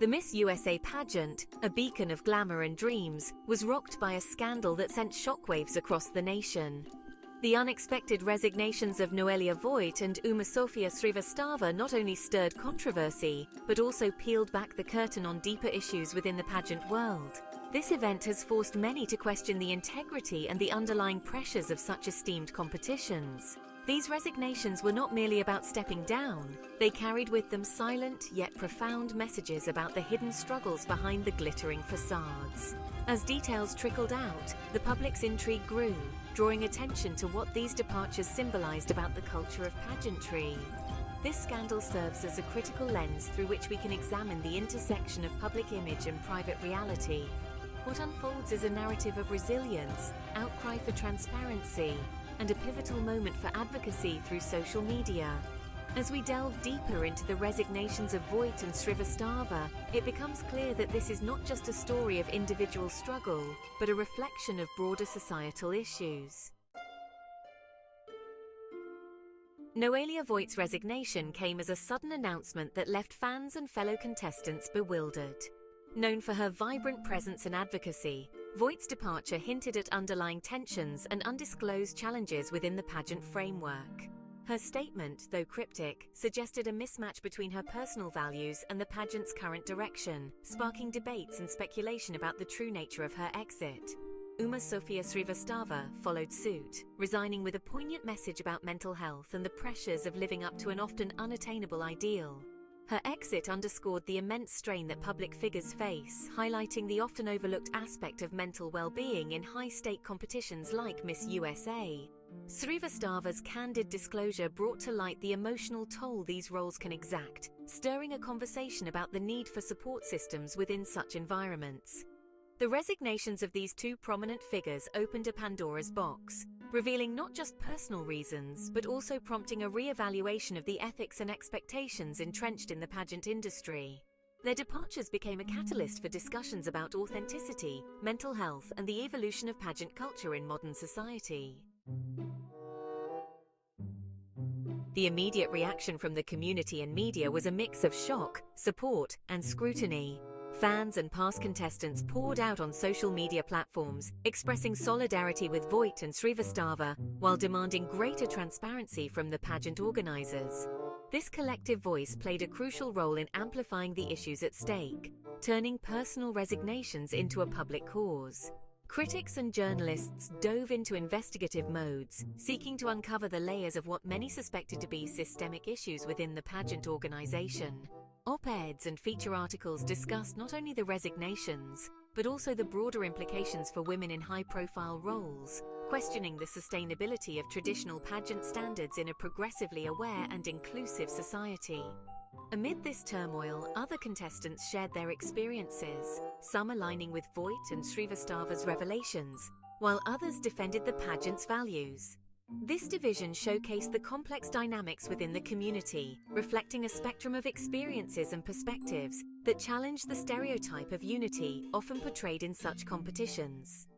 The Miss USA pageant, a beacon of glamour and dreams, was rocked by a scandal that sent shockwaves across the nation. The unexpected resignations of Noelia Voigt and Uma Sofia Srivastava not only stirred controversy, but also peeled back the curtain on deeper issues within the pageant world. This event has forced many to question the integrity and the underlying pressures of such esteemed competitions. These resignations were not merely about stepping down, they carried with them silent yet profound messages about the hidden struggles behind the glittering facades. As details trickled out, the public's intrigue grew, drawing attention to what these departures symbolized about the culture of pageantry. This scandal serves as a critical lens through which we can examine the intersection of public image and private reality, what unfolds is a narrative of resilience, outcry for transparency, and a pivotal moment for advocacy through social media. As we delve deeper into the resignations of Voigt and Srivastava, it becomes clear that this is not just a story of individual struggle, but a reflection of broader societal issues. Noelia Voigt's resignation came as a sudden announcement that left fans and fellow contestants bewildered. Known for her vibrant presence and advocacy, Voigt's departure hinted at underlying tensions and undisclosed challenges within the pageant framework. Her statement, though cryptic, suggested a mismatch between her personal values and the pageant's current direction, sparking debates and speculation about the true nature of her exit. Uma Sofia Srivastava followed suit, resigning with a poignant message about mental health and the pressures of living up to an often unattainable ideal. Her exit underscored the immense strain that public figures face, highlighting the often overlooked aspect of mental well-being in high-stake competitions like Miss USA. Srivastava's candid disclosure brought to light the emotional toll these roles can exact, stirring a conversation about the need for support systems within such environments. The resignations of these two prominent figures opened a Pandora's box, revealing not just personal reasons, but also prompting a re-evaluation of the ethics and expectations entrenched in the pageant industry. Their departures became a catalyst for discussions about authenticity, mental health, and the evolution of pageant culture in modern society. The immediate reaction from the community and media was a mix of shock, support, and scrutiny. Fans and past contestants poured out on social media platforms, expressing solidarity with Voigt and Srivastava while demanding greater transparency from the pageant organizers. This collective voice played a crucial role in amplifying the issues at stake, turning personal resignations into a public cause. Critics and journalists dove into investigative modes, seeking to uncover the layers of what many suspected to be systemic issues within the pageant organization. Op-eds and feature articles discussed not only the resignations, but also the broader implications for women in high-profile roles, questioning the sustainability of traditional pageant standards in a progressively aware and inclusive society. Amid this turmoil, other contestants shared their experiences, some aligning with Voigt and Srivastava's revelations, while others defended the pageant's values. This division showcased the complex dynamics within the community, reflecting a spectrum of experiences and perspectives that challenge the stereotype of unity often portrayed in such competitions.